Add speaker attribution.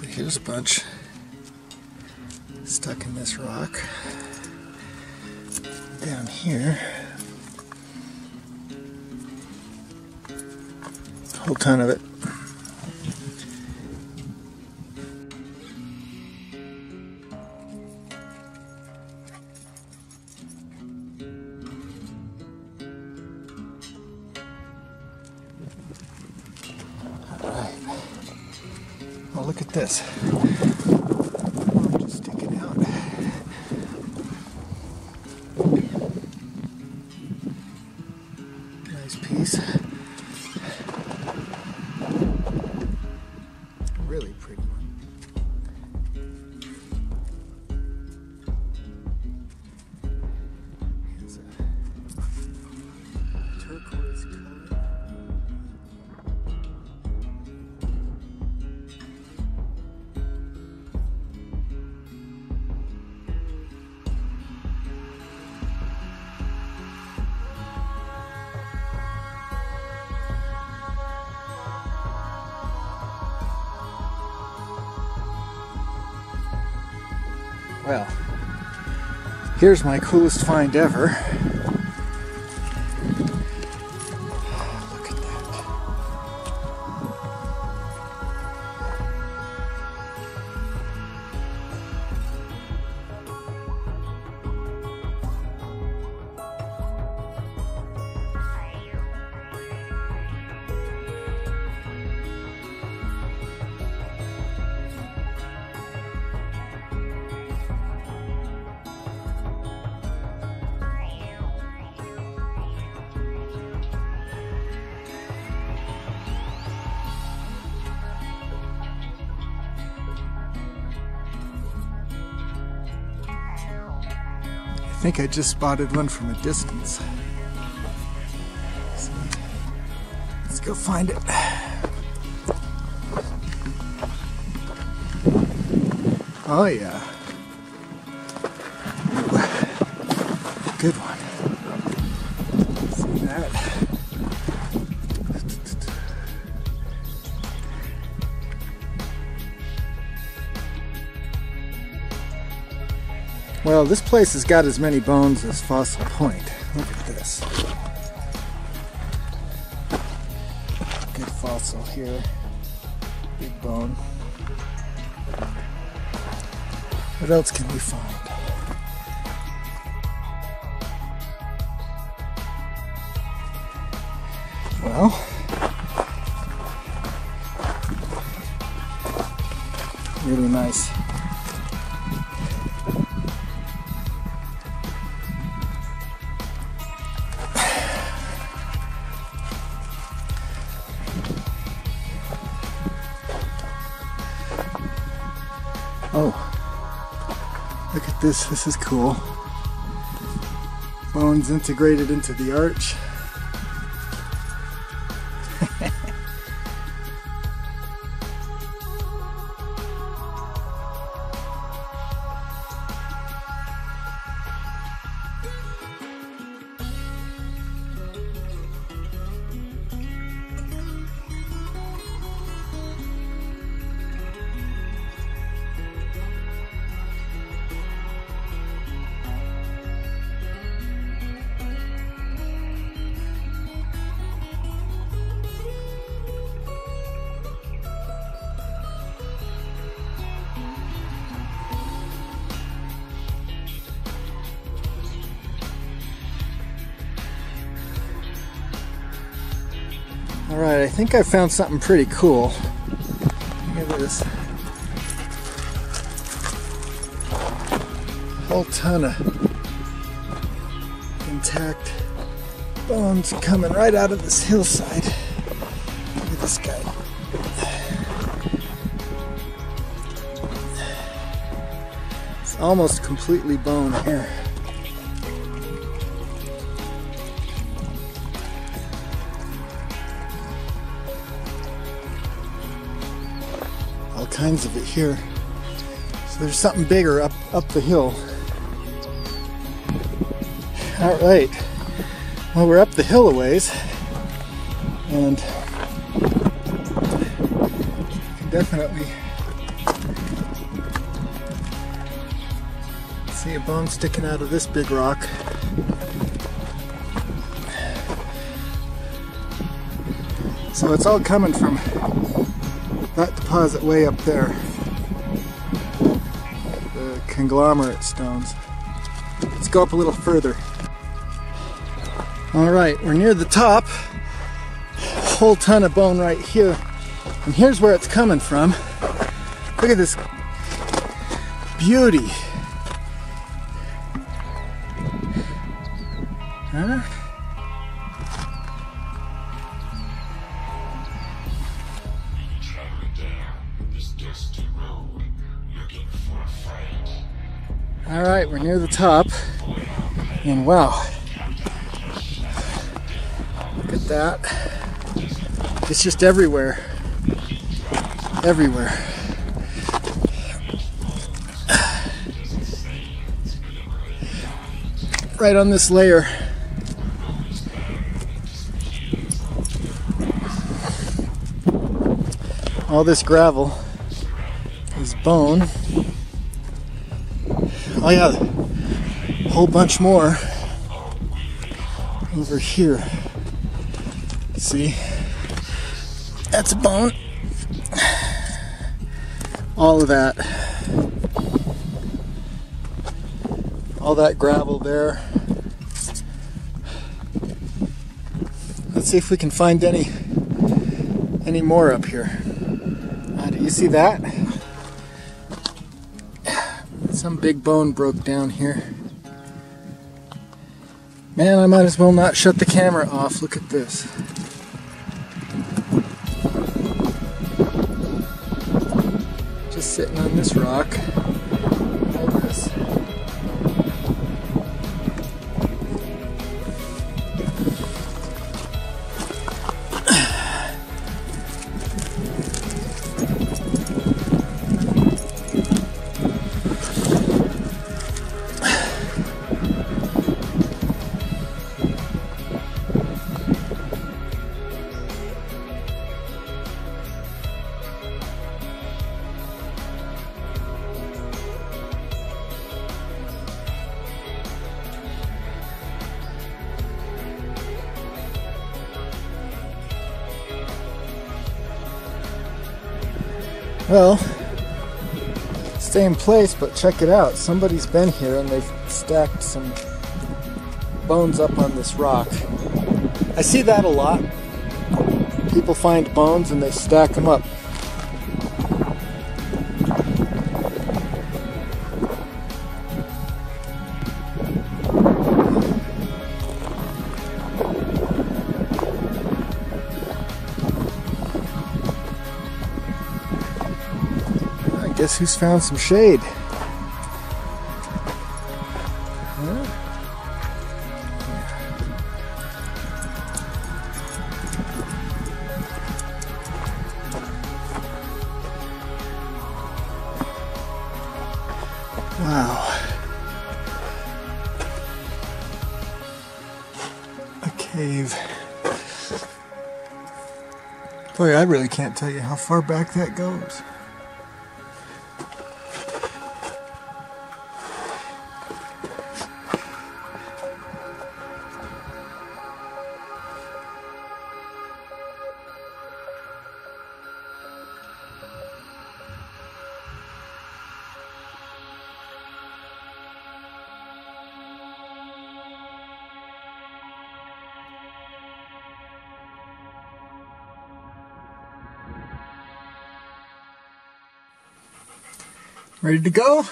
Speaker 1: So here's a bunch stuck in this rock. Down here, a whole ton of it. Oh, look at this. Well, here's my coolest find ever. I think I just spotted one from a distance. So, let's go find it. Oh yeah. Ooh. Good one. Well, this place has got as many bones as Fossil Point. Look at this. Good fossil here. Big bone. What else can we find? Well, really nice Oh, look at this. This is cool. Bones integrated into the arch. All right, I think I found something pretty cool. Look at this. Whole ton of intact bones coming right out of this hillside. Look at this guy. It's almost completely bone here. all kinds of it here. So there's something bigger up, up the hill. All right, well we're up the hill a ways and definitely see a bone sticking out of this big rock. So it's all coming from that deposit way up there. The conglomerate stones. Let's go up a little further. All right, we're near the top. Whole ton of bone right here. And here's where it's coming from. Look at this beauty. Huh? Right, we're near the top, and wow, look at that. It's just everywhere, everywhere. Right on this layer. All this gravel is bone. Oh yeah, a whole bunch more over here. See? That's a bone. All of that. All that gravel there. Let's see if we can find any any more up here. Uh, do you see that? Some big bone broke down here. Man, I might as well not shut the camera off. Look at this. Just sitting on this rock. Like this. Well, stay in place, but check it out. Somebody's been here and they've stacked some bones up on this rock. I see that a lot. People find bones and they stack them up. Guess who's found some shade? Wow. A cave. Boy, I really can't tell you how far back that goes. Ready to go?